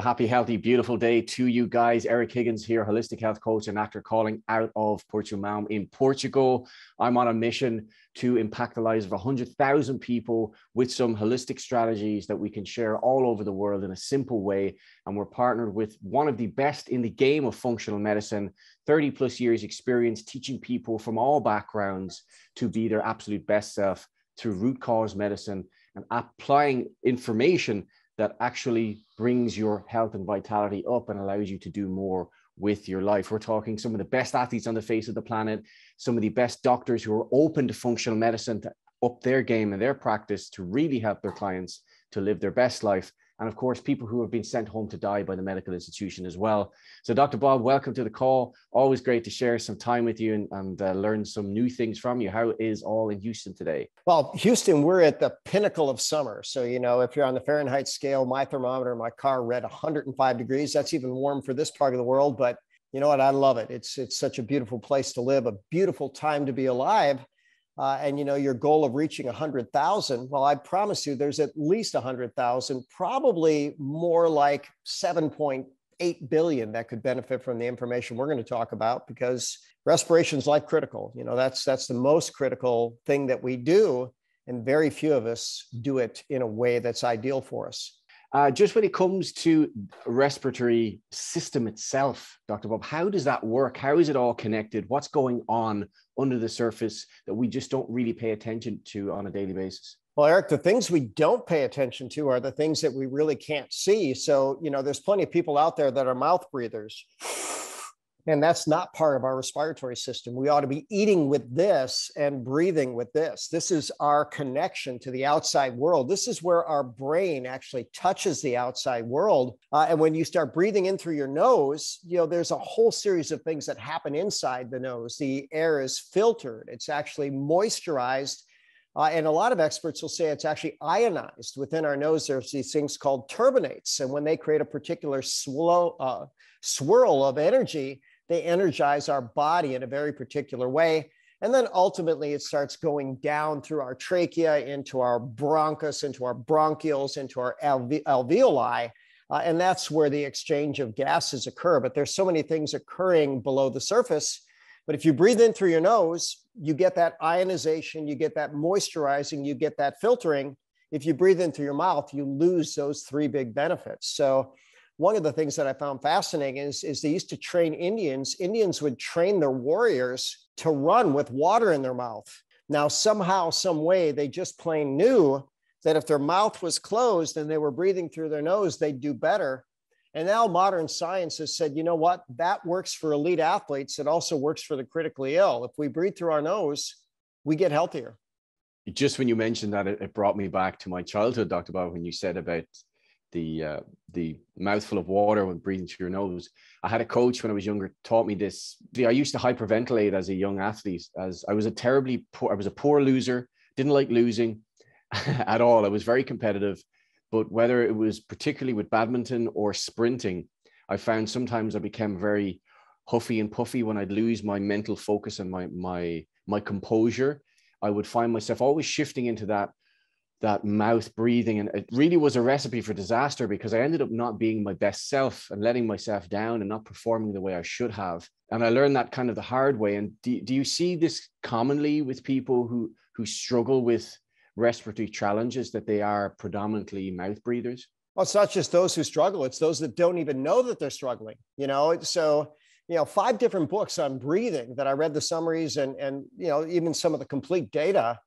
Happy, healthy, beautiful day to you guys. Eric Higgins here, holistic health coach and actor calling out of Portimão in Portugal. I'm on a mission to impact the lives of 100,000 people with some holistic strategies that we can share all over the world in a simple way. And we're partnered with one of the best in the game of functional medicine, 30 plus years experience teaching people from all backgrounds to be their absolute best self through root cause medicine and applying information that actually brings your health and vitality up and allows you to do more with your life. We're talking some of the best athletes on the face of the planet, some of the best doctors who are open to functional medicine to up their game and their practice to really help their clients to live their best life and of course, people who have been sent home to die by the medical institution as well. So, Dr. Bob, welcome to the call. Always great to share some time with you and, and uh, learn some new things from you. How is all in Houston today? Well, Houston, we're at the pinnacle of summer. So, you know, if you're on the Fahrenheit scale, my thermometer, my car read 105 degrees. That's even warm for this part of the world. But you know what? I love it. It's it's such a beautiful place to live, a beautiful time to be alive uh, and you know your goal of reaching 100,000 well I promise you there's at least 100,000 probably more like 7.8 billion that could benefit from the information we're going to talk about because respiration is life critical. You know that's that's the most critical thing that we do and very few of us do it in a way that's ideal for us uh, just when it comes to respiratory system itself, Dr. Bob, how does that work? How is it all connected? What's going on under the surface that we just don't really pay attention to on a daily basis? Well, Eric, the things we don't pay attention to are the things that we really can't see. So, you know, there's plenty of people out there that are mouth breathers. And that's not part of our respiratory system. We ought to be eating with this and breathing with this. This is our connection to the outside world. This is where our brain actually touches the outside world. Uh, and when you start breathing in through your nose, you know, there's a whole series of things that happen inside the nose. The air is filtered, it's actually moisturized. Uh, and a lot of experts will say it's actually ionized within our nose. There's these things called turbinates. And when they create a particular slow, uh, swirl of energy, they energize our body in a very particular way. And then ultimately, it starts going down through our trachea into our bronchus, into our bronchioles, into our alve- alveoli. Uh, and that's where the exchange of gases occur. But there's so many things occurring below the surface. But if you breathe in through your nose, you get that ionization, you get that moisturizing, you get that filtering. If you breathe in through your mouth, you lose those three big benefits. So one of the things that I found fascinating is, is they used to train Indians. Indians would train their warriors to run with water in their mouth. Now, somehow, some way, they just plain knew that if their mouth was closed and they were breathing through their nose, they'd do better. And now modern science has said, you know what? That works for elite athletes. It also works for the critically ill. If we breathe through our nose, we get healthier. Just when you mentioned that, it, brought me back to my childhood, Dr. Bob, when you said about the uh, the mouthful of water when breathing through your nose. I had a coach when I was younger taught me this. I used to hyperventilate as a young athlete. As I was a terribly poor, I was a poor loser. Didn't like losing at all. I was very competitive, but whether it was particularly with badminton or sprinting, I found sometimes I became very huffy and puffy when I'd lose my mental focus and my my my composure. I would find myself always shifting into that that mouth breathing and it really was a recipe for disaster because i ended up not being my best self and letting myself down and not performing the way i should have. And i learned that kind of the hard way. And do, do you see this commonly with people who who struggle with respiratory challenges that they are predominantly mouth breathers? Well it's not just those who struggle it's those that don't even know that they're struggling you know? So you know five different books on breathing that i read the summaries and and you know even some of the complete data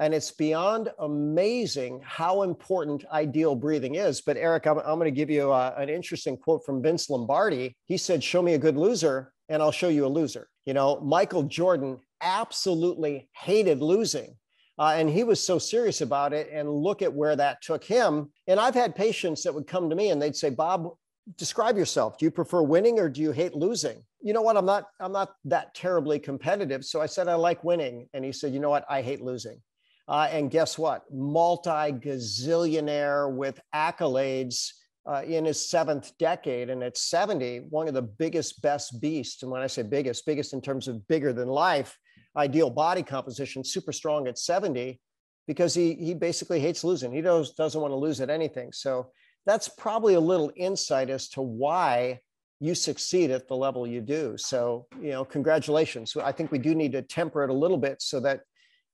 and it's beyond amazing how important ideal breathing is. But Eric, I'm, I'm going to give you a, uh, an interesting quote from Vince Lombardi. He said, Show me a good loser, and I'll show you a loser. You know, Michael Jordan absolutely hated losing. Uh, and he was so serious about it. And look at where that took him. And I've had patients that would come to me and they'd say, Bob, describe yourself. Do you prefer winning or do you hate losing? You know what? I'm not, I'm not that terribly competitive. So I said, I like winning. And he said, you know what? I hate losing. Uh, and guess what? Multi gazillionaire with accolades uh, in his seventh decade. And at 70, one of the biggest, best beasts. And when I say biggest, biggest in terms of bigger than life, ideal body composition, super strong at 70, because he, he basically hates losing. He does, doesn't want to lose at anything. So that's probably a little insight as to why you succeed at the level you do. So, you know, congratulations. I think we do need to temper it a little bit so that,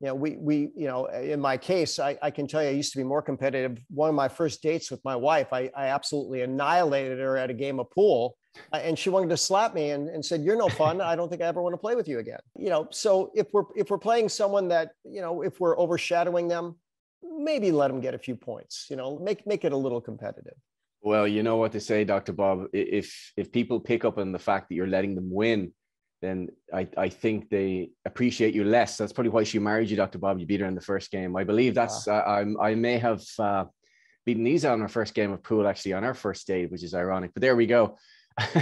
you know, we, we, you know, in my case, I, I can tell you, I used to be more competitive. One of my first dates with my wife, I, I absolutely annihilated her at a game of pool. Uh, and she wanted to slap me and, and said, you're no fun. I don't think I ever want to play with you again. You know, so if we're, if we're playing someone that, you know, if we're overshadowing them, maybe let them get a few points, you know, make, make it a little competitive. Well, you know what to say, Dr. Bob. If if people pick up on the fact that you're letting them win, then I, I think they appreciate you less. That's probably why she married you, Dr. Bob. You beat her in the first game. I believe that's uh, I, I may have uh, beaten Lisa on our first game of pool actually on our first date, which is ironic. But there we go.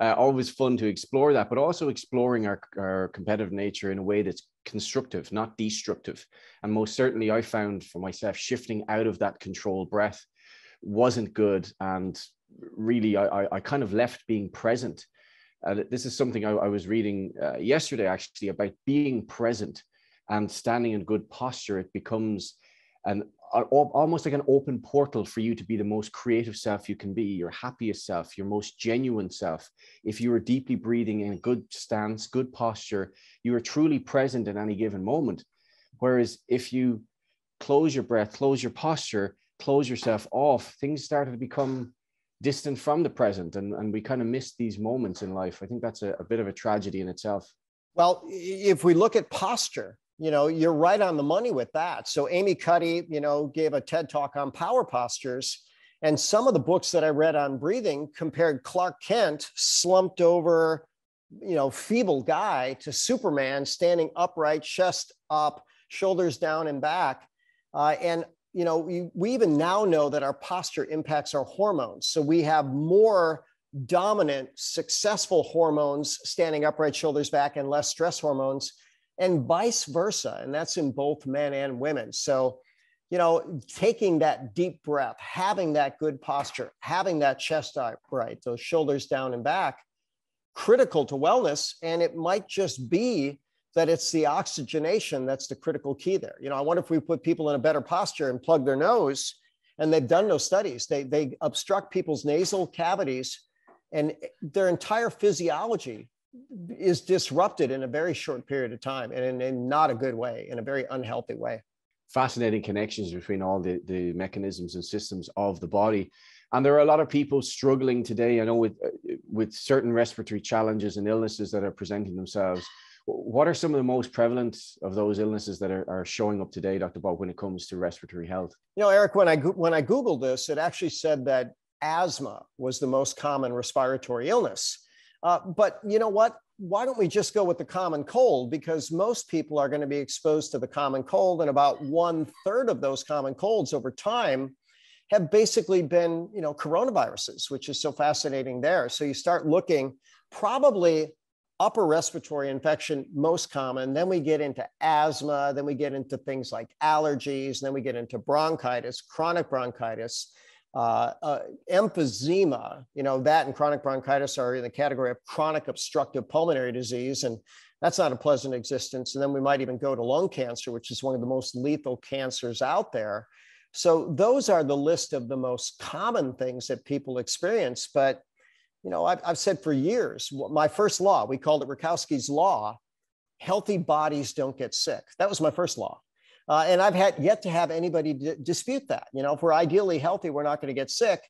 uh, always fun to explore that, but also exploring our, our competitive nature in a way that's constructive, not destructive. And most certainly, I found for myself shifting out of that controlled breath wasn't good. And really, I, I kind of left being present. Uh, this is something I, I was reading uh, yesterday actually about being present and standing in good posture. It becomes an almost like an open portal for you to be the most creative self you can be, your happiest self, your most genuine self. If you are deeply breathing in a good stance, good posture, you are truly present in any given moment. Whereas if you close your breath, close your posture, close yourself off, things started to become distant from the present. And, and we kind of miss these moments in life. I think that's a, a bit of a tragedy in itself. Well, if we look at posture, you know, you're right on the money with that. So Amy Cuddy, you know, gave a TED talk on power postures. And some of the books that I read on breathing compared Clark Kent, slumped over, you know, feeble guy, to Superman standing upright, chest up, shoulders down and back. Uh, and you know, we, we even now know that our posture impacts our hormones. So we have more dominant, successful hormones standing upright, shoulders back, and less stress hormones, and vice versa. And that's in both men and women. So, you know, taking that deep breath, having that good posture, having that chest upright, those shoulders down and back, critical to wellness. And it might just be that it's the oxygenation that's the critical key there. You know, I wonder if we put people in a better posture and plug their nose, and they've done those studies. They they obstruct people's nasal cavities, and their entire physiology is disrupted in a very short period of time, and in, in not a good way, in a very unhealthy way. Fascinating connections between all the the mechanisms and systems of the body. And there are a lot of people struggling today. I know with with certain respiratory challenges and illnesses that are presenting themselves what are some of the most prevalent of those illnesses that are, are showing up today, Dr. Bob, when it comes to respiratory health? You know, Eric, when I when I googled this, it actually said that asthma was the most common respiratory illness. Uh, but you know what? Why don't we just go with the common cold? Because most people are going to be exposed to the common cold, and about one third of those common colds over time have basically been, you know, coronaviruses, which is so fascinating there. So you start looking probably upper respiratory infection most common. Then we get into asthma then we get into things like allergies then we get into bronchitis chronic bronchitis uh, uh, emphysema. You know that and chronic bronchitis are in the category of chronic obstructive pulmonary disease and that's not a pleasant existence. And then we might even go to lung cancer which is one of the most lethal cancers out there. So those are the list of the most common things that people experience but you know, I've, I've said for years, my first law, we called it Rakowski's law, healthy bodies don't get sick. That was my first law. Uh, and I've had yet to have anybody d- dispute that. You know, if we're ideally healthy, we're not going to get sick.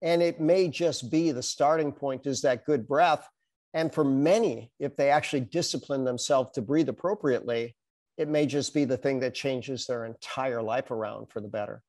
And it may just be the starting point is that good breath. And for many, if they actually discipline themselves to breathe appropriately, it may just be the thing that changes their entire life around for the better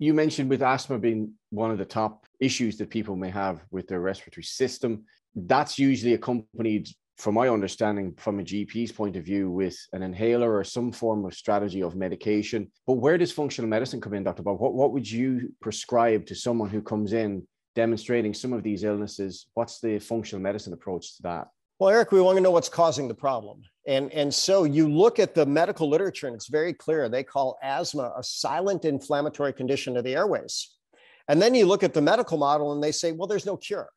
you mentioned with asthma being one of the top issues that people may have with their respiratory system. That's usually accompanied, from my understanding, from a GP's point of view, with an inhaler or some form of strategy of medication. But where does functional medicine come in, Dr. Bob? What, what would you prescribe to someone who comes in demonstrating some of these illnesses? What's the functional medicine approach to that? Well, Eric, we want to know what's causing the problem. And, and so you look at the medical literature, and it's very clear. They call asthma a silent inflammatory condition of the airways. And then you look at the medical model and they say, well, there's no cure.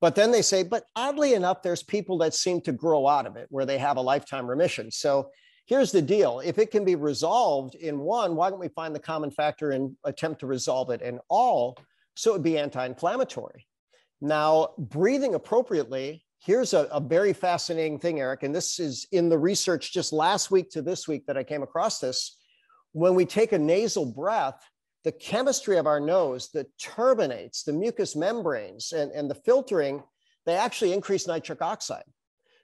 But then they say, but oddly enough, there's people that seem to grow out of it where they have a lifetime remission. So here's the deal if it can be resolved in one, why don't we find the common factor and attempt to resolve it in all? So it would be anti inflammatory. Now, breathing appropriately, here's a, a, very fascinating thing, Eric, and this is in the research just last week to this week that I came across this. When we take a nasal breath, the chemistry of our nose, the turbinates, the mucous membranes, and, and the filtering, they actually increase nitric oxide.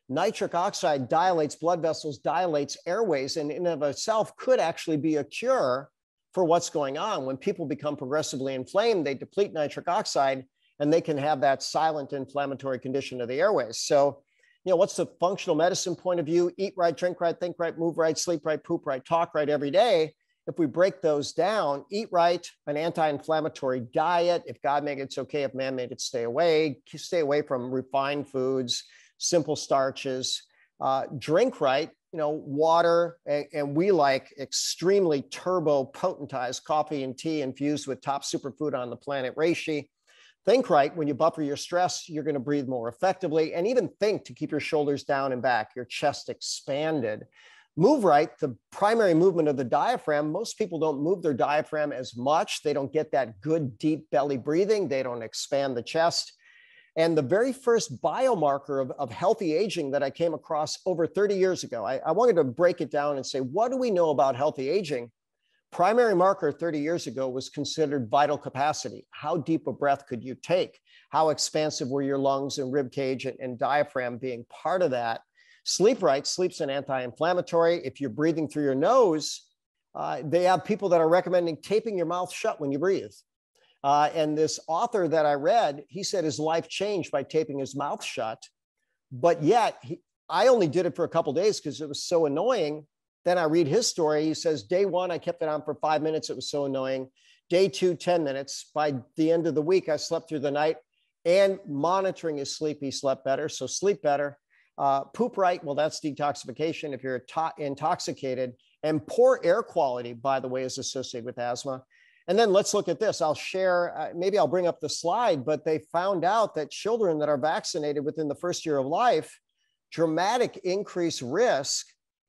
Nitric oxide dilates blood vessels, dilates airways, and in and of itself could actually be a cure for what's going on. When people become progressively inflamed, they deplete nitric oxide and they can have that silent inflammatory condition of the airways. So, you know, what's the functional medicine point of view? Eat right, drink right, think right, move right, sleep right, poop right, talk right every day. If we break those down, eat right, an anti-inflammatory diet. If God made it, it's okay. If man made it, stay away. Stay away from refined foods, simple starches. Uh, drink right, you know, water, and, and, we like extremely turbo potentized coffee and tea infused with top superfood on the planet, reishi. Think right. When you buffer your stress, you're going to breathe more effectively. And even think to keep your shoulders down and back, your chest expanded. Move right, the primary movement of the diaphragm. Most people don't move their diaphragm as much. They don't get that good, deep belly breathing. They don't expand the chest. And the very first biomarker of, of healthy aging that I came across over 30 years ago, I, I wanted to break it down and say, what do we know about healthy aging? Primary marker 30 years ago was considered vital capacity. How deep a breath could you take? How expansive were your lungs and rib cage and, and diaphragm being part of that? Sleep right, sleep's an anti-inflammatory. If you're breathing through your nose, uh, they have people that are recommending taping your mouth shut when you breathe. Uh, and this author that I read, he said his life changed by taping his mouth shut. But yet, he, I only did it for a couple days because it was so annoying. Then I read his story. He says, Day one, I kept it on for five minutes. It was so annoying. Day two, 10 minutes. By the end of the week, I slept through the night and monitoring his sleep, he slept better. So sleep better. Uh, poop right, well, that's detoxification if you're to- intoxicated. And poor air quality, by the way, is associated with asthma. And then let's look at this. I'll share, uh, maybe I'll bring up the slide, but they found out that children that are vaccinated within the first year of life, dramatic increased risk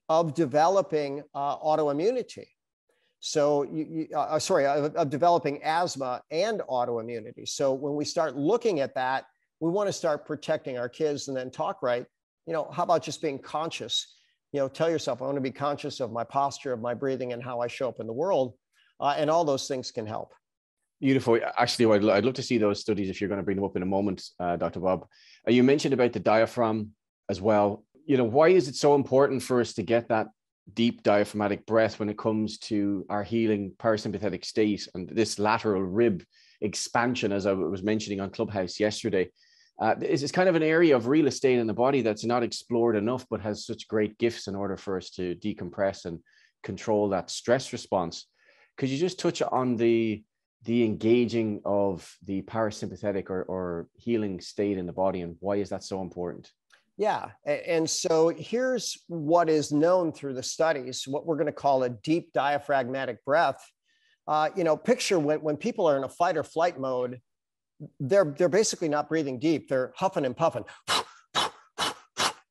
of developing uh, autoimmunity. So, you, you, uh, uh, sorry, of, of developing asthma and autoimmunity. So, when we start looking at that, we want to start protecting our kids and then talk right. You know, how about just being conscious? You know, tell yourself, I want to be conscious of my posture, of my breathing, and how I show up in the world. Uh, and all those things can help. Beautiful. Actually, I'd, I'd love to see those studies if you're going to bring them up in a moment, uh, Dr. Bob. Uh, you mentioned about the diaphragm as well you know, why is it so important for us to get that deep diaphragmatic breath when it comes to our healing parasympathetic state and this lateral rib expansion, as I was mentioning on Clubhouse yesterday? Uh, it's kind of an area of real estate in the body that's not explored enough, but has such great gifts in order for us to decompress and control that stress response. Could you just touch on the the engaging of the parasympathetic or, or healing state in the body and why is that so important? Yeah. And so here's what is known through the studies, what we're going to call a deep diaphragmatic breath. Uh, you know, picture when, when people are in a fight or flight mode, they're, they're basically not breathing deep. They're huffing and puffing.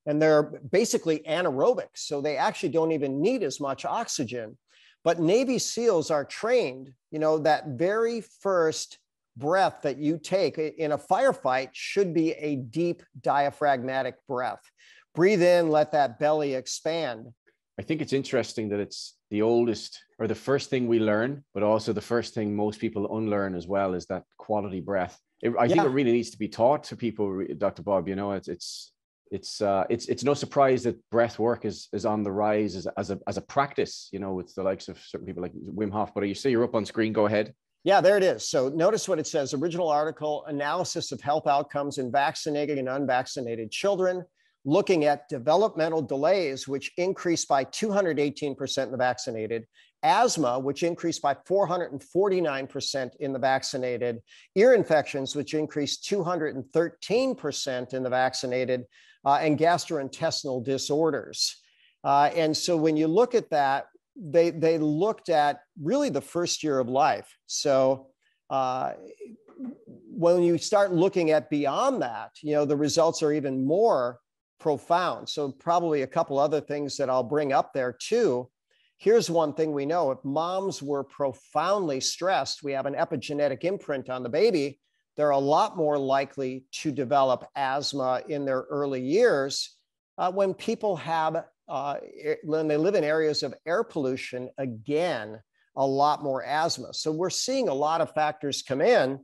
And they're basically anaerobic. So they actually don't even need as much oxygen. But Navy SEALs are trained, you know, that very first breath that you take in a firefight should be a deep diaphragmatic breath. Breathe in, let that belly expand. I think it's interesting that it's the oldest or the first thing we learn, but also the first thing most people unlearn as well is that quality breath. It, I think it really needs to be taught to people, Dr. Bob. You know, it's it's it's uh, it's it's no surprise that breath work is is on the rise as, as a as a practice. You know, with the likes of certain people like Wim Hof. But you see, you're up on screen. Go ahead. Yeah, there it is. So notice what it says original article analysis of health outcomes in vaccinated and unvaccinated children, looking at developmental delays, which increased by 218% in the vaccinated, asthma, which increased by 449% in the vaccinated, ear infections, which increased 213% in the vaccinated, uh, and gastrointestinal disorders. Uh, and so when you look at that, they they looked at really the first year of life. So uh, when you start looking at beyond that, you know the results are even more profound. So probably a couple other things that I'll bring up there too Here's one thing we know if moms were profoundly stressed, we have an epigenetic imprint on the baby, they're a lot more likely to develop asthma in their early years. Uh, when people have, uh, when they live in areas of air pollution, again, a lot more asthma. So we're seeing a lot of factors come in.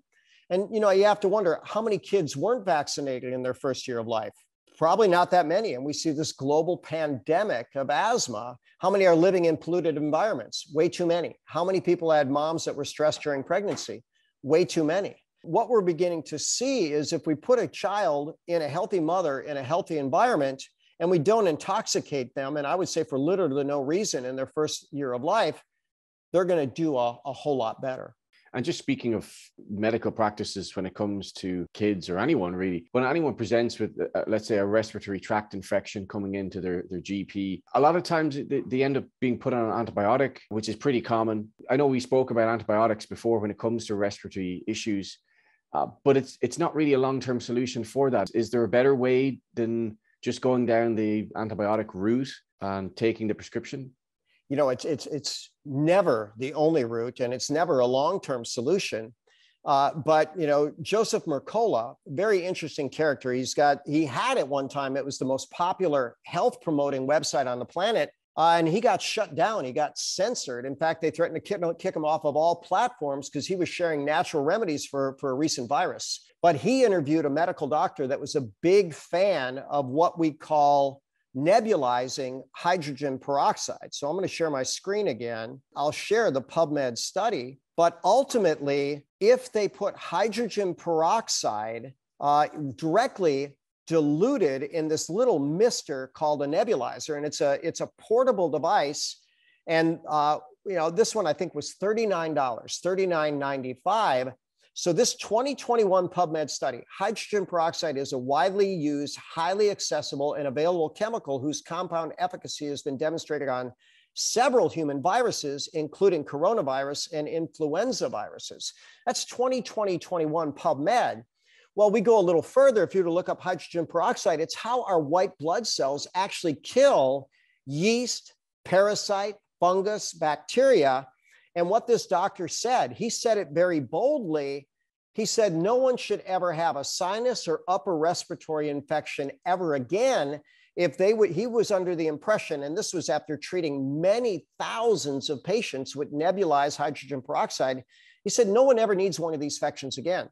And you know, you have to wonder how many kids weren't vaccinated in their first year of life. Probably not that many. And we see this global pandemic of asthma. How many are living in polluted environments? Way too many. How many people had moms that were stressed during pregnancy? Way too many. What we're beginning to see is if we put a child in a healthy mother in a healthy environment and we don't intoxicate them, and I would say for literally no reason in their first year of life, they're going to do a, a whole lot better. And just speaking of medical practices when it comes to kids or anyone really, when anyone presents with, uh, let's say, a respiratory tract infection coming into their, their GP, a lot of times they, they end up being put on an antibiotic, which is pretty common. I know we spoke about antibiotics before when it comes to respiratory issues, uh, but it's it's not really a long term solution for that. Is there a better way than just going down the antibiotic route and taking the prescription? you know, it's it's it's never the only route, and it's never a long-term solution. Uh, but you know, Joseph Mercola, very interesting character. He's got he had at one time it was the most popular health promoting website on the planet, uh, and he got shut down. He got censored. In fact, they threatened to kick, kick him off of all platforms because he was sharing natural remedies for for a recent virus. But he interviewed a medical doctor that was a big fan of what we call nebulizing hydrogen peroxide. So I'm going to share my screen again. I'll share the PubMed study. But ultimately, if they put hydrogen peroxide uh, directly diluted in this little mister called a nebulizer, and it's a it's a portable device, and uh, you know this one I think was thirty nine dollars, thirty nine ninety five. So, this 2021 PubMed study, hydrogen peroxide is a widely used, highly accessible, and available chemical whose compound efficacy has been demonstrated on several human viruses, including coronavirus and influenza viruses. That's 2020 21 PubMed. Well, we go a little further. If you were to look up hydrogen peroxide, it's how our white blood cells actually kill yeast, parasite, fungus, bacteria and what this doctor said, he said it very boldly. He said, No one should ever have a sinus or upper respiratory infection ever again. If they would, he was under the impression, and this was after treating many thousands of patients with nebulized hydrogen peroxide. He said, No one ever needs one of these infections again.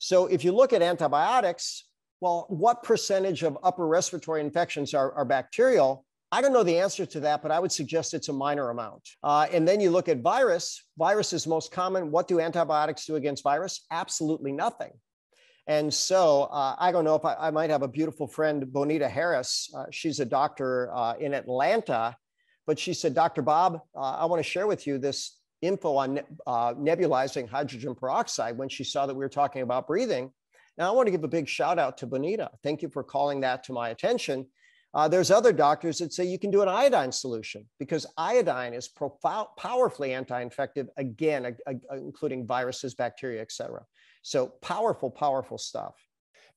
So if you look at antibiotics, well, what percentage of upper respiratory infections are, are bacterial? I don't know the answer to that, but I would suggest it's a minor amount. Uh, and then you look at virus. Virus is most common. What do antibiotics do against virus? Absolutely nothing. And so uh, I don't know if I, I, might have a beautiful friend, Bonita Harris. Uh, she's a doctor uh, in Atlanta, but she said, Dr. Bob, uh, I want to share with you this info on uh, nebulizing hydrogen peroxide when she saw that we were talking about breathing. Now, I want to give a big shout out to Bonita. Thank you for calling that to my attention. Uh, there's other doctors that say you can do an iodine solution because iodine is profound, powerfully anti-infective, again, including viruses, bacteria, etc. So powerful, powerful stuff.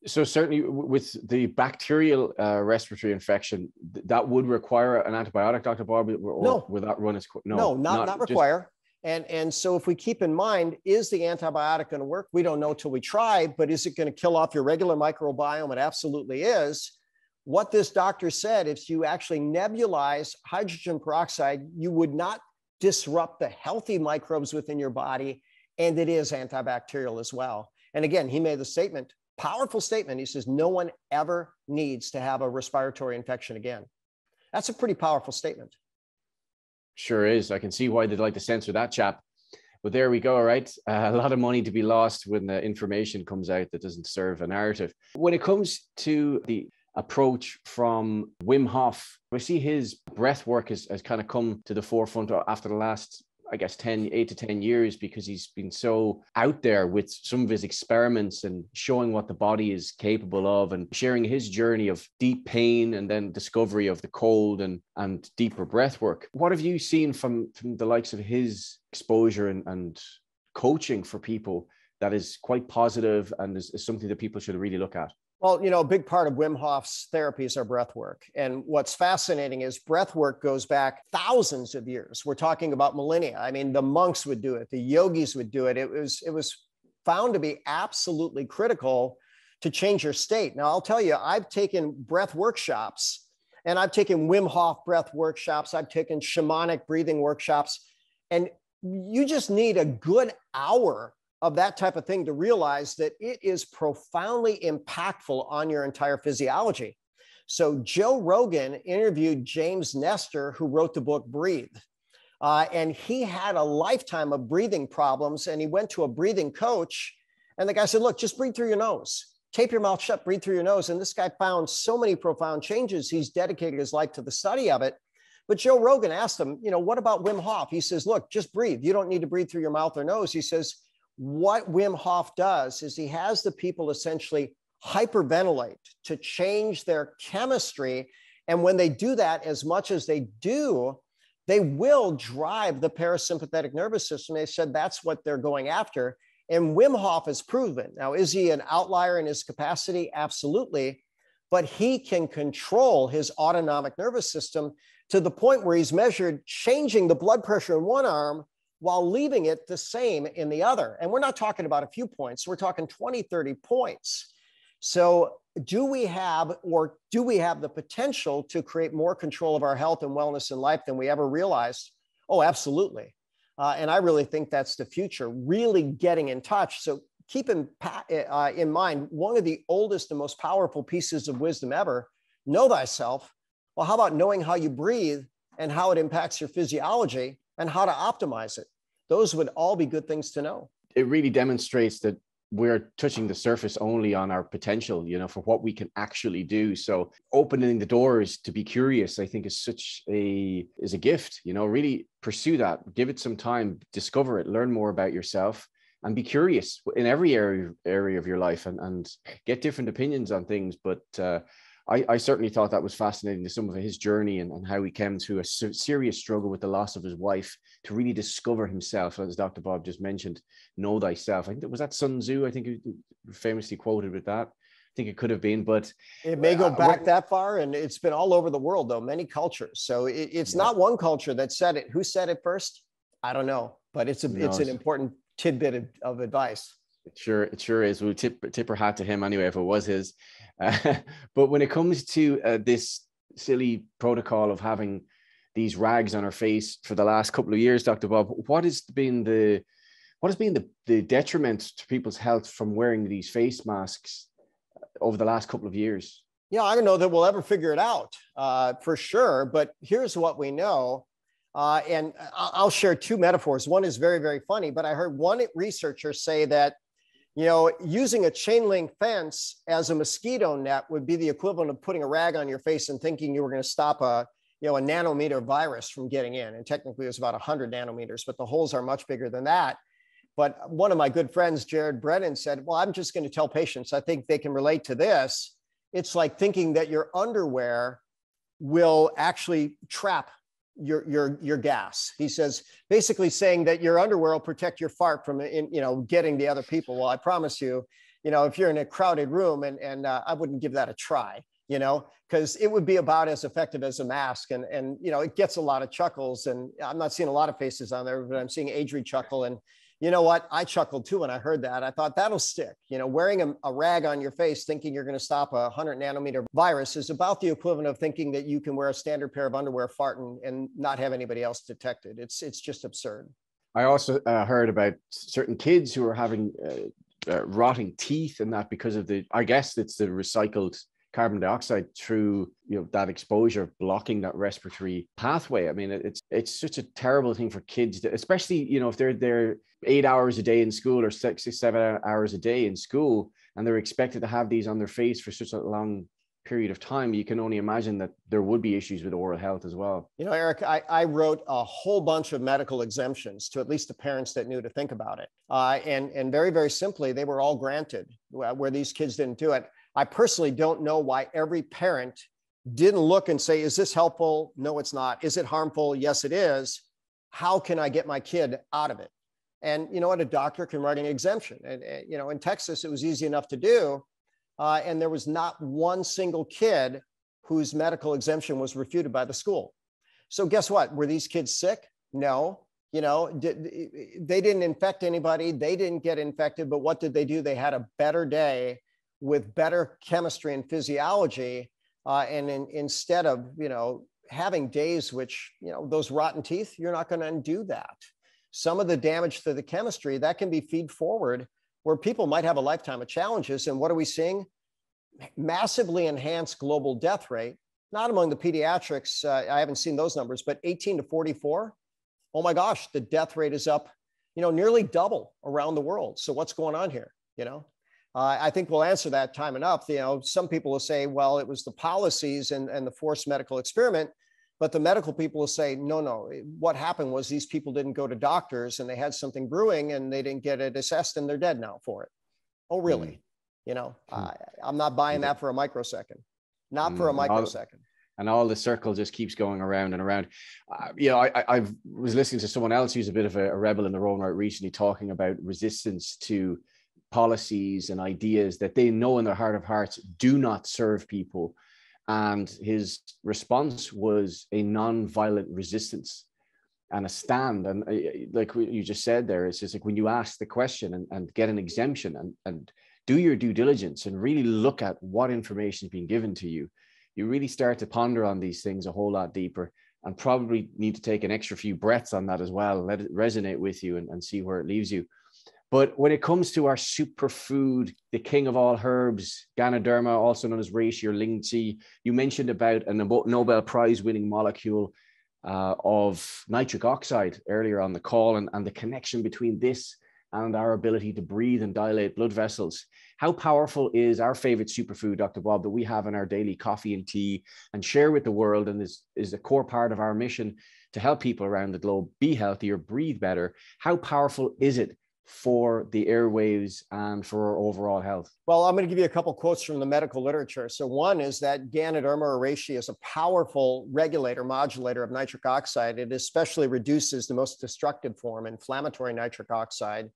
So certainly with the bacterial uh, respiratory infection, th- that would require an antibiotic, Dr. Bob, or no. will that run its no, no, not, not, not require. And, and so if we keep in mind, is the antibiotic going to work? We don't know till we try, but is it going to kill off your regular microbiome? It absolutely is what this doctor said if you actually nebulize hydrogen peroxide, you would not disrupt the healthy microbes within your body. And it is antibacterial as well. And again, he made the statement, powerful statement. He says, no one ever needs to have a respiratory infection again. That's a pretty powerful statement. Sure is. I can see why they'd like to censor that chap. But there we go, right? Uh, a lot of money to be lost when the information comes out that doesn't serve a narrative. When it comes to the approach from Wim Hof. I see his breath work has, has kind of come to the forefront after the last, I guess, 10, eight to 10 years because he's been so out there with some of his experiments and showing what the body is capable of and sharing his journey of deep pain and then discovery of the cold and, and deeper breath work. What have you seen from, from the likes of his exposure and, and coaching for people that is quite positive and is, is something that people should really look at? Well, you know, a big part of Wim Hof's therapies are breath work. And what's fascinating is breath work goes back thousands of years. We're talking about millennia. I mean, the monks would do it, the yogis would do it. It was, it was found to be absolutely critical to change your state. Now, I'll tell you, I've taken breath workshops and I've taken Wim Hof breath workshops, I've taken shamanic breathing workshops, and you just need a good hour of that type of thing to realize that it is profoundly impactful on your entire physiology. So, Joe Rogan interviewed James Nestor, who wrote the book Breathe. Uh, and he had a lifetime of breathing problems. And he went to a breathing coach. And the guy said, Look, just breathe through your nose. Tape your mouth shut, breathe through your nose. And this guy found so many profound changes. He's dedicated his life to the study of it. But Joe Rogan asked him, you know, what about Wim Hof? He says, look, just breathe. You don't need to breathe through your mouth or nose. He says, what Wim Hof does is he has the people essentially hyperventilate to change their chemistry. And when they do that, as much as they do, they will drive the parasympathetic nervous system. They said that's what they're going after. And Wim Hof has proven. Now, is he an outlier in his capacity? Absolutely. But he can control his autonomic nervous system to the point where he's measured changing the blood pressure in one arm while leaving it the same in the other. And we're not talking about a few points, we're talking 20, 30 points. So, do we have or do we have the potential to create more control of our health and wellness in life than we ever realized? Oh, absolutely. Uh, and I really think that's the future, really getting in touch. So, keep in, uh, in mind one of the oldest and most powerful pieces of wisdom ever know thyself. Well, how about knowing how you breathe and how it impacts your physiology and how to optimize it? Those would all be good things to know. It really demonstrates that we're touching the surface only on our potential, you know, for what we can actually do. So opening the doors to be curious, I think is such a is a gift, you know, really pursue that, give it some time, discover it, learn more about yourself and be curious in every area area of your life and, and get different opinions on things. But uh, I, I, certainly thought that was fascinating to some of his journey and, and how he came through a serious struggle with the loss of his wife to really discover himself, as Dr. Bob just mentioned, know thyself. I think that was that Sun Tzu, I think he famously quoted with that. I think it could have been, but it may go back uh, that far, and it's been all over the world, though many cultures. So it, it's yeah. not one culture that said it. Who said it first? I don't know, but it's a no, it's an important tidbit of, of advice. It sure, it sure is. We'll tip tip our hat to him anyway if it was his. Uh, but when it comes to uh, this silly protocol of having these rags on our face for the last couple of years, Dr. Bob, what has been the what has been the, the detriment to people's health from wearing these face masks over the last couple of years? Yeah, I don't know that we'll ever figure it out uh, for sure. But here's what we know. Uh, and I'll share two metaphors. One is very, very funny, but I heard one researcher say that you know, using a chain link fence as a mosquito net would be the equivalent of putting a rag on your face and thinking you were going to stop a, you know, a nanometer virus from getting in. And technically, it was about 100 nanometers, but the holes are much bigger than that. But one of my good friends, Jared Brennan, said, Well, I'm just going to tell patients, I think they can relate to this. It's like thinking that your underwear will actually trap your your your gas. He says basically saying that your underwear will protect your fart from in, you know getting the other people. Well, I promise you, you know, if you're in a crowded room and and uh, I wouldn't give that a try, you know, because it would be about as effective as a mask. And and you know, it gets a lot of chuckles. And I'm not seeing a lot of faces on there, but I'm seeing Adri chuckle and you know what? I chuckled too when I heard that. I thought that'll stick. You know, wearing a, a rag on your face thinking you're going to stop a 100 nanometer virus is about the equivalent of thinking that you can wear a standard pair of underwear farting and not have anybody else detect it. It's, it's just absurd. I also uh, heard about certain kids who are having uh, uh, rotting teeth and that because of the, I guess it's the recycled carbon dioxide through you know that exposure blocking that respiratory pathway i mean it's it's such a terrible thing for kids to, especially you know if they're there eight hours a day in school or six or seven hours a day in school and they're expected to have these on their face for such a long period of time, you can only imagine that there would be issues with oral health as well. You know, Eric, I, I wrote a whole bunch of medical exemptions to at least the parents that knew to think about it. Uh, and, and very, very simply, they were all granted where these kids didn't do it. I personally don't know why every parent didn't look and say, is this helpful? No, it's not. Is it harmful? Yes, it is. How can I get my kid out of it? And you know what? A doctor can write an exemption. And, and you know, in Texas, it was easy enough to do. Uh, and there was not one single kid whose medical exemption was refuted by the school. So guess what? Were these kids sick? No. You know, did, they didn't infect anybody. They didn't get infected. But what did they do? They had a better day with better chemistry and physiology. Uh, and in, instead of, you know, having days which, you know, those rotten teeth, you're not going to undo that. Some of the damage to the chemistry that can be feed forward where people might have a lifetime of challenges. And what are we seeing? Massively enhanced global death rate, not among the pediatrics. Uh, I haven't seen those numbers, but 18 to 44. Oh my gosh, the death rate is up, you know, nearly double around the world. So what's going on here? You know, uh, I think we'll answer that time enough. You know, some people will say, well, it was the policies and, and the forced medical experiment. But the medical people will say, no, no, what happened was these people didn't go to doctors and they had something brewing and they didn't get it assessed and they're dead now for it. Oh, really? Mm. You know, mm. I, I'm not buying that for a microsecond, not mm. for a microsecond. and all the circle just keeps going around and around. Uh, you know, I, I was listening to someone else who's a bit of a, a rebel in their own right recently talking about resistance to policies and ideas that they know in their heart of hearts do not serve people. And his response was a non-violent resistance and a stand. And uh, like you just said there it's just like when you ask the question and, and get an exemption and, and do your due diligence and really look at what information is being given to you you really start to ponder on these things a whole lot deeper and probably need to take an extra few breaths on that as well. Let it resonate with you and, and see where it leaves you but when it comes to our superfood, the king of all herbs, Ganoderma, also known as reishi or Lingzhi, you mentioned about a Nobel Prize winning molecule uh, of nitric oxide earlier on the call and, and the connection between this and our ability to breathe and dilate blood vessels. How powerful is our favorite superfood, Dr. Bob, that we have in our daily coffee and tea and share with the world and is, is a core part of our mission to help people around the globe be healthier, breathe better? How powerful is it for the airwaves and for our overall health? Well, I'm going to give you a couple quotes from the medical literature. So one is that Ganoderma reishi is a powerful regulator, modulator of nitric oxide. It especially reduces the most destructive form, inflammatory nitric oxide.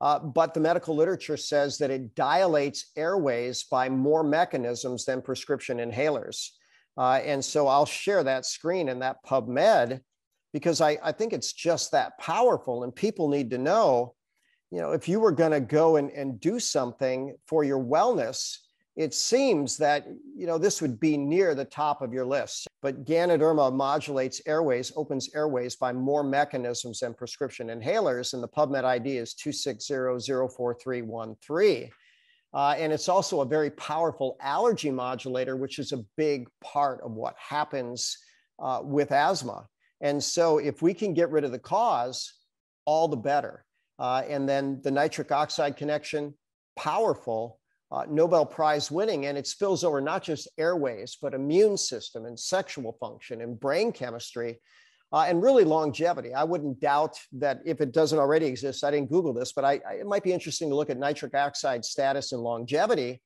Uh, but the medical literature says that it dilates airways by more mechanisms than prescription inhalers. Uh, and so I'll share that screen in that PubMed because I, I think it's just that powerful and people need to know you know, if you were going to go and, and do something for your wellness, it seems that, you know, this would be near the top of your list. But Ganoderma modulates airways, opens airways by more mechanisms than prescription inhalers. And the PubMed ID is 260-04313. Uh, and it's also a very powerful allergy modulator, which is a big part of what happens uh, with asthma. And so if we can get rid of the cause, all the better. Uh, and then the nitric oxide connection, powerful, uh, Nobel Prize winning, and it spills over not just airways, but immune system and sexual function and brain chemistry. Uh, and really longevity. I wouldn't doubt that if it doesn't already exist, I didn't Google this, but I, I, it might be interesting to look at nitric oxide status and longevity.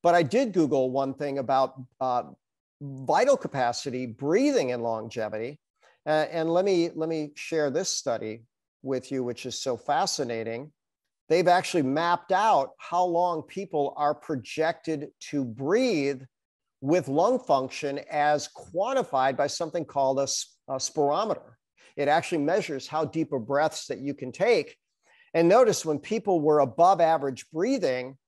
But I did Google one thing about uh, vital capacity, breathing, and longevity. Uh, and let me let me share this study with you, which is so fascinating. They've actually mapped out how long people are projected to breathe with lung function as quantified by something called a, a spirometer. It actually measures how deep of breaths that you can take. And notice when people were above average breathing,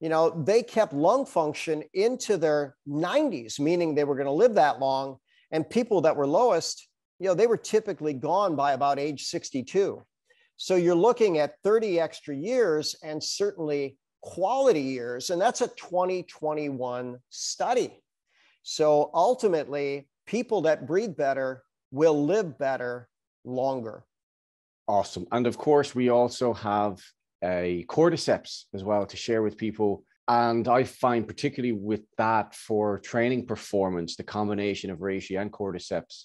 you know, they kept lung function into their 90s, meaning they were going to live that long. And people that were lowest you know, they were typically gone by about age 62. So you're looking at 30 extra years and certainly quality years. And that's a 2021 study. So ultimately, people that breathe better will live better longer. Awesome. And of course, we also have a cordyceps as well to share with people. And I find, particularly with that for training performance, the combination of reishi and cordyceps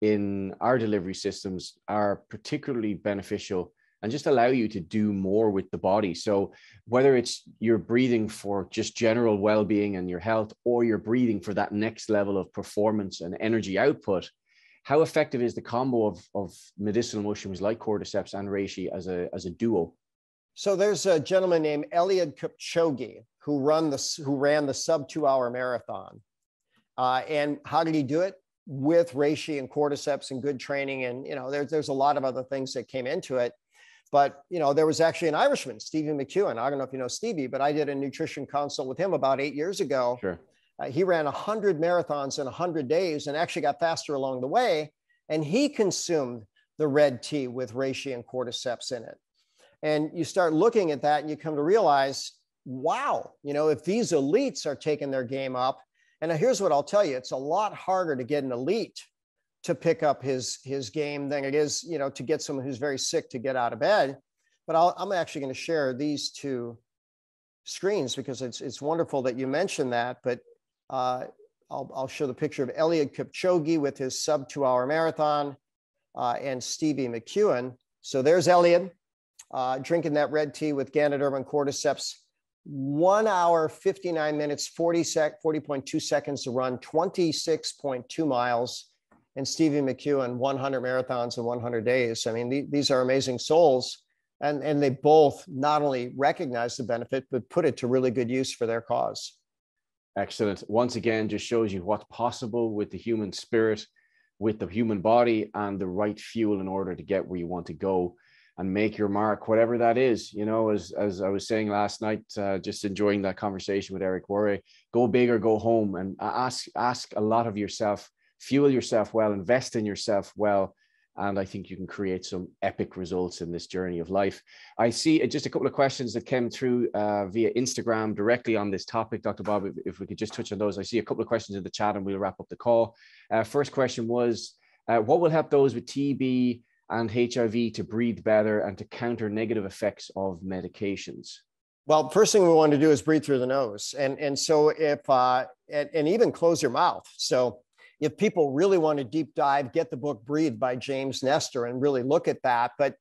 in our delivery systems are particularly beneficial and just allow you to do more with the body. So whether it's you're breathing for just general well-being and your health, or you're breathing for that next level of performance and energy output, how effective is the combo of, of medicinal mushrooms like cordyceps and reishi as a, as a duo? So there's a gentleman named Eliud Kipchoge who run the who ran the sub two hour marathon. Uh, and how did he do it? With reishi and cordyceps and good training, and you know there's there's a lot of other things that came into it. But you know there was actually an Irishman, Stevie McEwen. I don't know if you know Stevie, but I did a nutrition consult with him about eight years ago. Sure. Uh, he ran 100 marathons in 100 days and actually got faster along the way. And he consumed the red tea with reishi and cordyceps in it. And you start looking at that and you come to realize, wow, you know, if these elites are taking their game up, and here's what I'll tell you, it's a lot harder to get an elite to pick up his his game than it is, you know, to get someone who's very sick to get out of bed. But i am actually going to share these two screens because it's it's wonderful that you mentioned that. But uh, I'll, I'll show the picture of Eliud Kipchoge with his sub two hour marathon uh, and Stevie McEwen. So there's Eliud uh, drinking that red tea with Ganoderma and cordyceps. One hour, 59 minutes, 40 sec, 40.2 seconds to run, 26.2 miles. And Stevie McEwen, 100 marathons in 100 days. I mean, th- these are amazing souls. And, and they both not only recognize the benefit, but put it to really good use for their cause. Excellent. Once again, just shows you what's possible with the human spirit, with the human body, and the right fuel in order to get where you want to go and make your mark, whatever that is. You know, as as I was saying last night, uh, just enjoying that conversation with Eric Worre, go big or go home, and ask ask a lot of yourself, fuel yourself well, invest in yourself well, and I think you can create some epic results in this journey of life. I see uh, just a couple of questions that came through uh, via Instagram directly on this topic, Dr. Bob. If, if, we could just touch on those, I see a couple of questions in the chat, and we'll wrap up the call. Uh, first question was, uh, what will help those with TB? And HIV to breathe better and to counter negative effects of medications? Well, first thing we want to do is breathe through the nose, and and so if uh, and, and even close your mouth. So if people really want to deep dive, get the book "Breathe" by James Nestor and really look at that. But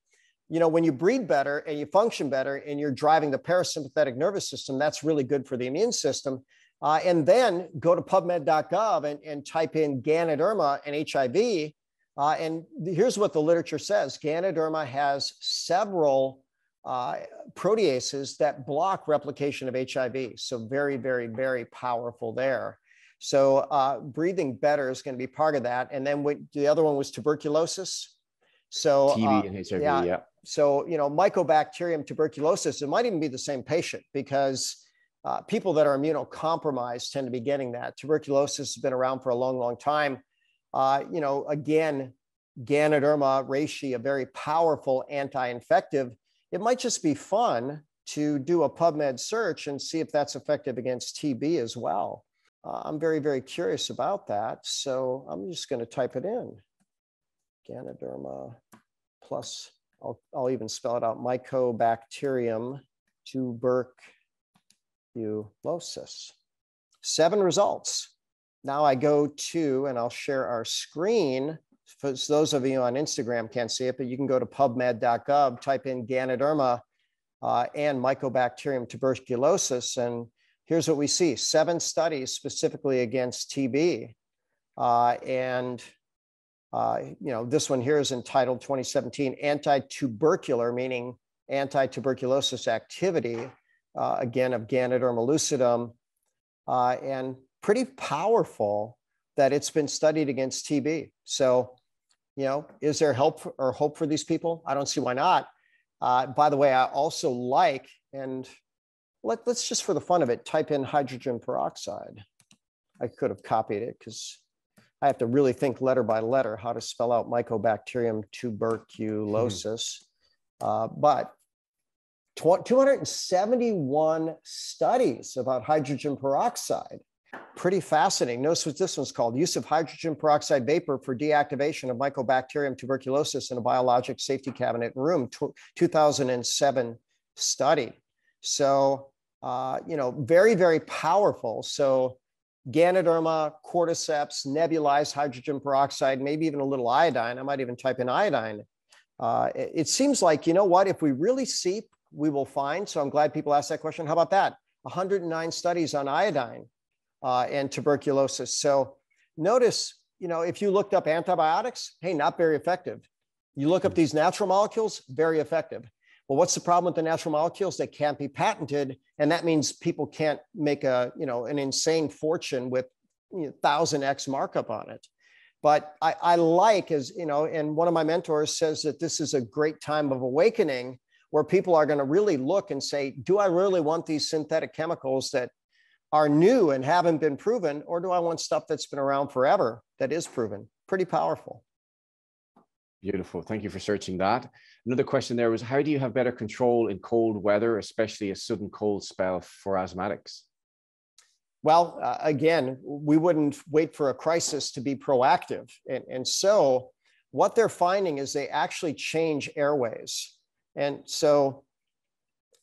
you know, when you breathe better and you function better, and you're driving the parasympathetic nervous system, that's really good for the immune system. Uh, and then go to PubMed.gov and, and type in Ganoderma and HIV, uh, and here's what the literature says Ganoderma has several uh, proteases that block replication of HIV. So, very, very, very powerful there. So, uh, breathing better is going to be part of that. And then what, the other one was tuberculosis. So, TB uh, and HIV, yeah. yeah. So, you know, Mycobacterium tuberculosis, it might even be the same patient because uh, people that are immunocompromised tend to be getting that. Tuberculosis has been around for a long, long time. Uh, you know, again, Ganoderma reishi, a very powerful anti-infective, it might just be fun to do a PubMed search and see if that's effective against TB as well. Uh, I'm very, very curious about that. So I'm just going to type it in. Ganoderma plus, I'll, I'll even spell it out, Mycobacterium tuberculosis. Seven results. Now I go to, and I'll share our screen. For those of you on Instagram can't see it, but you can go to pubmed.gov, type in Ganoderma uh, and Mycobacterium tuberculosis, and here's what we see: seven studies specifically against TB, uh, and uh, you know this one here is entitled 2017 anti-tubercular, meaning anti-tuberculosis activity, uh, again of Ganoderma lucidum, uh, and pretty powerful that it's been studied against TB. So, you know, is there help or hope for these people? I don't see why not. Uh, by the way, I also like, and let, let's just for the fun of it, type in hydrogen peroxide. I could have copied it because I have to really think letter by letter how to spell out Mycobacterium tuberculosis. Mm-hmm. Uh, but 271 studies about hydrogen peroxide pretty fascinating. Notice what this one's called use of hydrogen peroxide vapor for deactivation of Mycobacterium tuberculosis in a biologic safety cabinet room, 2007 study. So, uh, you know, very, very powerful. So, Ganoderma, cordyceps, nebulized hydrogen peroxide, maybe even a little iodine. I might even type in iodine. Uh, it, it seems like, you know what, if we really seep, we will find. So I'm glad people asked that question. How about that? 109 studies on iodine uh, and tuberculosis. So notice you know, if you looked up antibiotics, hey, not very effective. You look up these natural molecules, very effective. Well, what's the problem with the natural molecules? They can't be patented, and that means people can't make a you know an insane fortune with you know, thousand x markup on it. But I, I like as you know, and one of my mentors says that this is a great time of awakening where people are going to really look and say, do I really want these synthetic chemicals that are new and haven't been proven, or do I want stuff that's been around forever that is proven? Pretty powerful. Beautiful. Thank you for searching that. Another question there was how do you have better control in cold weather, especially a sudden cold spell for asthmatics? Well, uh, again, we wouldn't wait for a crisis to be proactive. And, and so, what they're finding is they actually change airways. And so,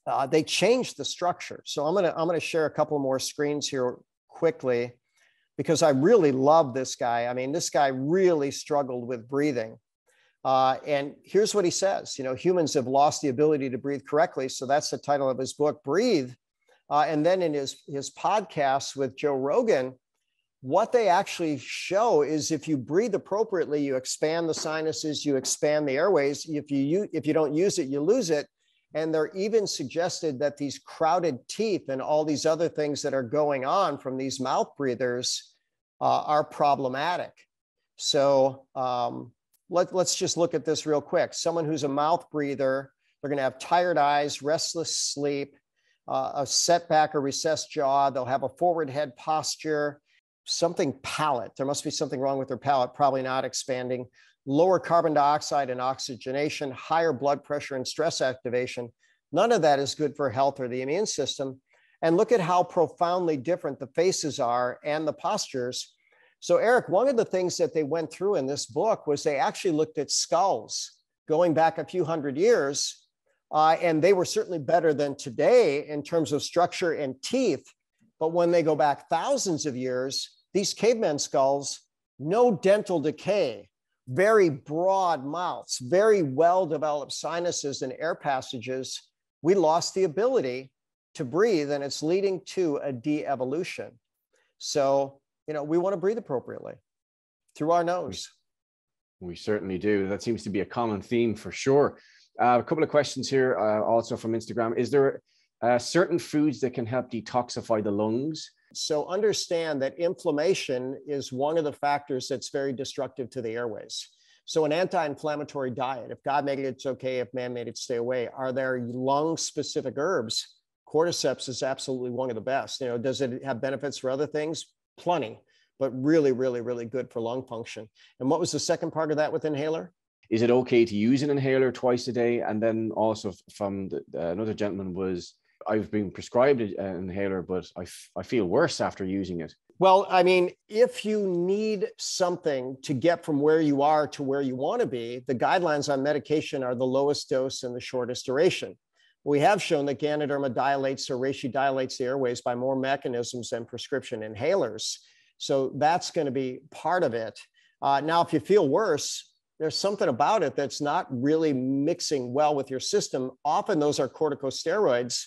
uh, they change the structure. So, I'm going to I'm to share a couple more screens here quickly because I really love this guy. I mean, this guy really struggled with breathing. Uh, and here's what he says you know, humans have lost the ability to breathe correctly. So that's the title of his book, Breathe. Uh, and then in his, his podcast with Joe Rogan, what they actually show is if you breathe appropriately, you expand the sinuses, you expand the airways. If you, if you don't use it, you lose it. And they're even suggested that these crowded teeth and all these other things that are going on from these mouth breathers uh, are problematic. So, um, let, let's just look at this real quick. Someone who's a mouth breather, they're going to have tired eyes, restless sleep, uh, a setback or recessed jaw. They'll have a forward head posture, something palate. There must be something wrong with their palate, probably not expanding. Lower carbon dioxide and oxygenation, higher blood pressure and stress activation. None of that is good for health or the immune system. And look at how profoundly different the faces are and the postures so, Eric, one of the things that they went through in this book was they actually looked at skulls going back a few hundred years, uh, and they were certainly better than today in terms of structure and teeth. But when they go back thousands of years, these caveman skulls, no dental decay, very broad mouths, very well developed sinuses and air passages. We lost the ability to breathe, and it's leading to a de evolution. So, you know, we want to breathe appropriately through our nose. We certainly do. That seems to be a common theme for sure. Uh, a couple of questions here, uh, also from Instagram. Is there uh, certain foods that can help detoxify the lungs? So understand that inflammation is one of the factors that's very destructive to the airways. So an anti-inflammatory diet, if God made it, it's okay. If man made it, stay away. Are there lung-specific herbs? Cordyceps is absolutely one of the best. You know, does it have benefits for other things? plenty, but really, really, really good for lung function. And what was the second part of that with inhaler? Is it okay to use an inhaler twice a day? And then also from the, uh, another gentleman was, I've been prescribed an inhaler, but I, f- I feel worse after using it. Well, I mean, if you need something to get from where you are to where you want to be, the guidelines on medication are the lowest dose and the shortest duration. We have shown that Ganoderma dilates or reishi dilates the airways by more mechanisms than prescription inhalers. So that's going to be part of it. Uh, now, if you feel worse, there's something about it that's not really mixing well with your system. Often those are corticosteroids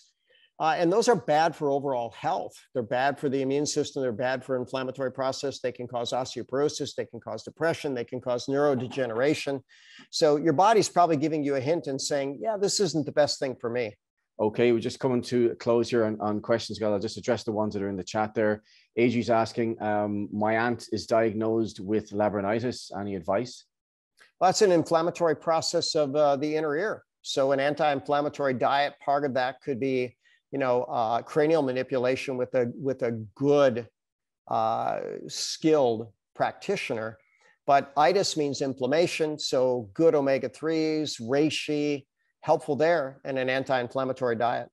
uh, and those are bad for overall health. They're bad for the immune system. They're bad for inflammatory process. They can cause osteoporosis. They can cause depression. They can cause neurodegeneration. So your body's probably giving you a hint and saying, yeah, this isn't the best thing for me. Okay, we're just coming to a close here on, on questions, I'll just address the ones that are in the chat there. Adri's asking, um, my aunt is diagnosed with labyrinthitis. Any advice? Well, that's an inflammatory process of uh, the inner ear. So an anti-inflammatory diet, part of that could be you know, uh, cranial manipulation with a with a good, uh, skilled practitioner. But itis means inflammation, so good omega threes, reishi, helpful there, and an anti-inflammatory diet.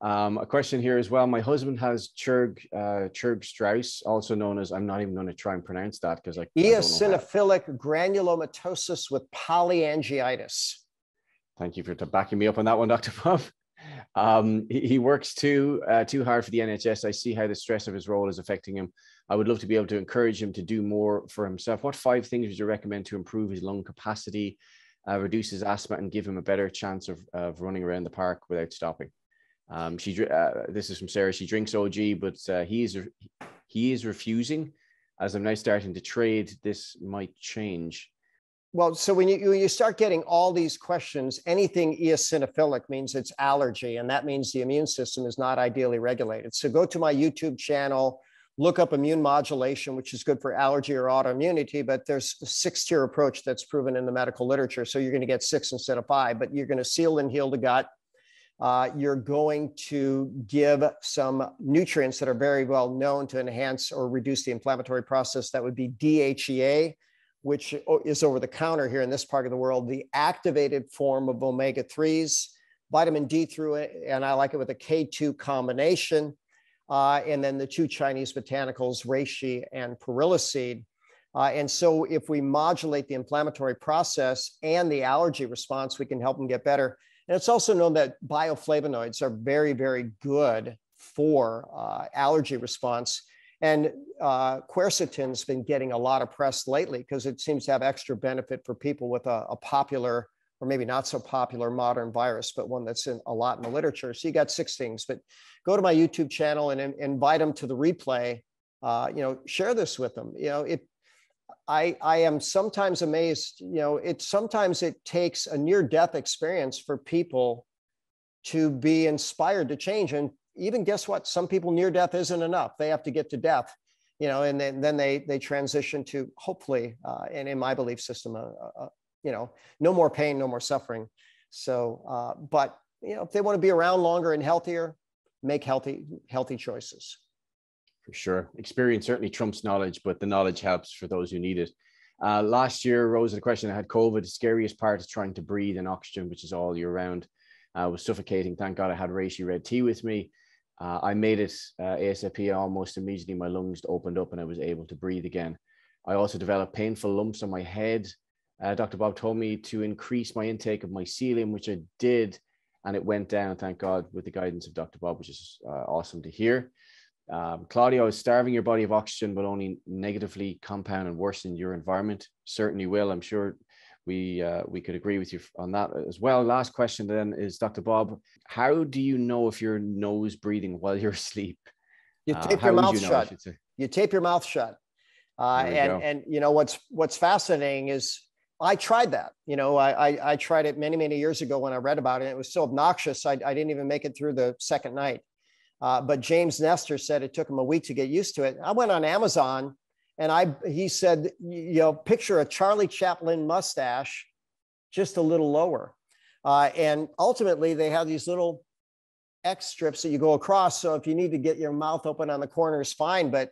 Um, a question here as well. My husband has Churg uh, Churg Strauss, also known as I'm not even going to try and pronounce that because I eosinophilic granulomatosis with polyangiitis. Thank you for backing me up on that one, Dr. Bob. Um, he, he, works too uh, too hard for the NHS. I see how the stress of his role is affecting him. I would love to be able to encourage him to do more for himself. What five things would you recommend to improve his lung capacity, uh, reduce his asthma, and give him a better chance of, of running around the park without stopping? Um, she uh, this is from Sarah. She drinks OG, but uh, he is he is refusing as I'm now starting to trade, this might change. Well, so when you, you start getting all these questions, anything eosinophilic means it's allergy, and that means the immune system is not ideally regulated. So go to my YouTube channel, look up immune modulation, which is good for allergy or autoimmunity, but there's a six tier approach that's proven in the medical literature. So you're going to get six instead of five, but you're going to seal and heal the gut. Uh, you're going to give some nutrients that are very well known to enhance or reduce the inflammatory process. That would be DHEA, which is over the counter here in this part of the world, the activated form of omega 3s, vitamin D through it, and I like it with a K2 combination. Uh, and then the two Chinese botanicals, reishi and perilla Uh, and so, if we modulate the inflammatory process and the allergy response, we can help them get better. And it's also known that bioflavonoids are very, very good for uh, allergy response. And uh, quercetin's been getting a lot of press lately because it seems to have extra benefit for people with a, a, popular or maybe not so popular modern virus, but one that's in a lot in the literature. So you got six things, but go to my YouTube channel and, invite them to the replay. Uh, you know, share this with them. You know, it I, I am sometimes amazed, you know, it sometimes it takes a near death experience for people to be inspired to change. And even guess what? Some people near death isn't enough. They have to get to death, you know, and then, then they, they transition to hopefully, uh, and in my belief system, uh, uh, you know, no more pain, no more suffering. So, uh, but, you know, if they want to be around longer and healthier, make healthy, healthy choices for sure. Experience certainly trumps knowledge, but the knowledge helps for those who need it. Uh, last year, Rose a question. I had COVID. The scariest part is trying to breathe in oxygen, which is all year round. I was suffocating. Thank God I had reishi red tea with me. Uh, I made it uh, ASAP. Almost immediately, my lungs opened up and I was able to breathe again. I also developed painful lumps on my head. Uh, Dr. Bob told me to increase my intake of mycelium, which I did, and it went down. Thank God with the guidance of Dr. Bob, which is uh, awesome to hear. Um, Claudio is starving your body of oxygen will only negatively compound and worsen your environment. Certainly will. I'm sure we uh, we could agree with you on that as well. Last question then is Dr. Bob, how do you know if you're nose breathing while you're asleep? You uh, tape uh, your mouth you know, shut. You tape your mouth shut. Uh, and go. and you know what's what's fascinating is I tried that. You know, I, I, I tried it many many years ago when I read about it. it was so obnoxious. I, I didn't even make it through the second night. Uh, but James Nestor said it took him a week to get used to it. I went on Amazon and I he said, you know, picture a Charlie Chaplin mustache, just a little lower. Uh, and ultimately, they have these little X strips that you go across. So if you need to get your mouth open on the corners, fine. But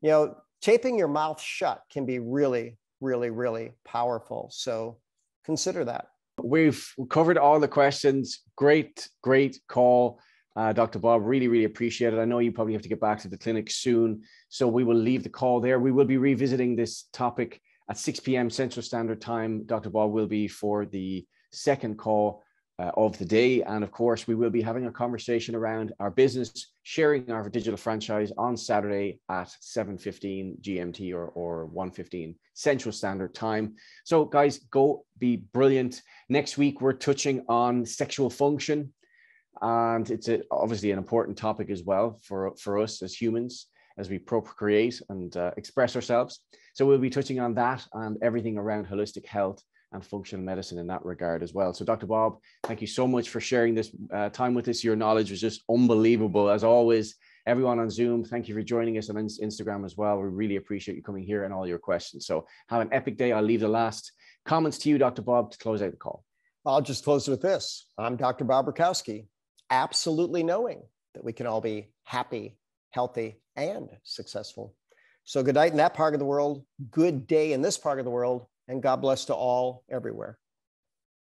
you know, taping your mouth shut can be really, really, really powerful. So consider that. We've covered all the questions. Great, great call uh, Dr. Bob. Really, really appreciate it. I know you probably have to get back to the clinic soon, so we will leave the call there. We will be revisiting this topic at 6 p.m. Central Standard Time. Dr. Bob will be for the second call uh, of the day. And of course, we will be having a conversation around our business, sharing our digital franchise on Saturday at 7.15 GMT or, or 1.15 Central Standard Time. So guys, go be brilliant. Next week, we're touching on sexual function and it's a, obviously an important topic as well for for us as humans as we procreate and uh, express ourselves. So we'll be touching on that and everything around holistic health and functional medicine in that regard as well. So Dr. Bob, thank you so much for sharing this uh, time with us. Your knowledge was just unbelievable as always. Everyone on Zoom, thank you for joining us on Instagram as well. We really appreciate you coming here and all your questions. So have an epic day. I'll leave the last comments to you, Dr. Bob, to close out the call. I'll just close with this. I'm Dr. Bob Rakowski absolutely knowing that we can all be happy, healthy, and successful. So, good night in that part of the world, good day in this part of the world, and God bless to all everywhere.